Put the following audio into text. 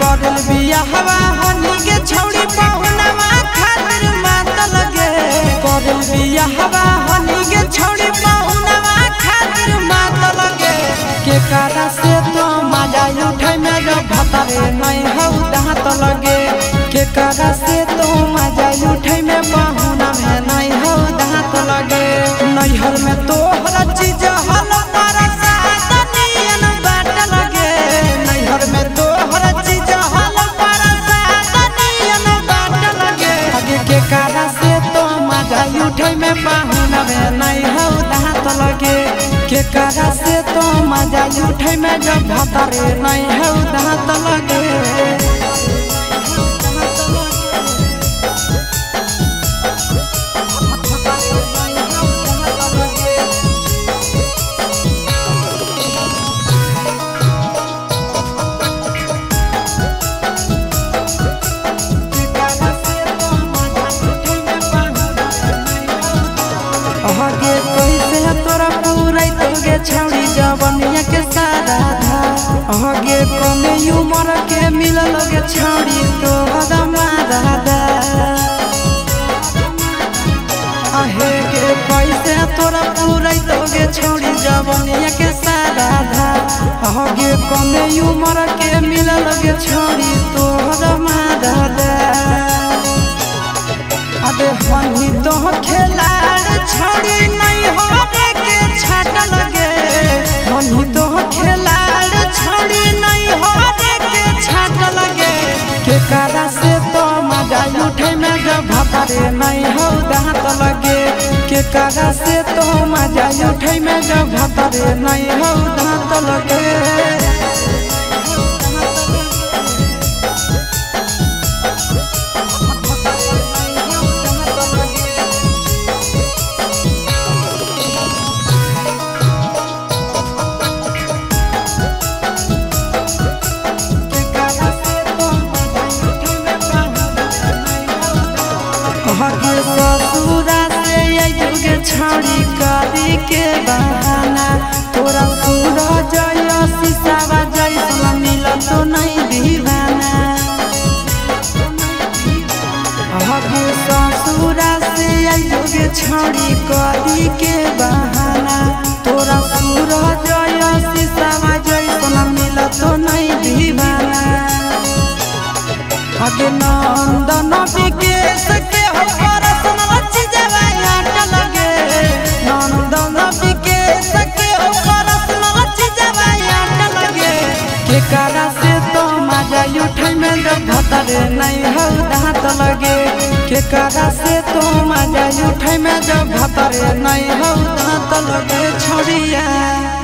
करल बिया हवा, हनी के छौड़ी पहुनवा खातिर मात लगे। करल बिया हवा, हनी के छौड़ी पहुनवा खातिर मात लगे। के कारा से तो मज़ा उठाई मेरे भतरे नहीं हो दांत लगे। उठे में पाहुना में नहीं हो दांत लगे। में तो हर चीज़ हल बाट लगे। में तो हर चीज़ हल बाट लगे। आगे के करा से तो मज़ा उठे में पाहुना में नहीं हो दांत लगे। के करा से तो मज़ा उठे में जब भतरे नहीं हो दांत लगे। आगे कमे उमर के मिलल गे छौड़ी तो हदमा दादा अबे हनी तो खेलाड़ छोड़ी नहीं हो के छाट लगे हनी तो खेलाड़ छोड़ी नहीं हो के छाट लगे के कारा से तो मज़ा उठे में जब भतरे नहीं हो दांत लगे के कारा से तो मज़ा उठे में जब भतरे नहीं हो, दांत लगे। हके ससुरा युगे छड़ी करी के बहाना तोरा पूरा जय सिसावा जैसा मिल तो नहीं दीवाना ससुरा से युगे छड़ी करी के बहाना तोरा पूरा जय सिसावा जैसा मिल तो नहीं दीवाना आगे नंदन विकेश के हो मज़ा उठे में जब भतरे नहीं हो, दांत लगे। के कारा से तो मज़ा उठाई में जब भतरे नहीं हो, दांत लगे छोड़िया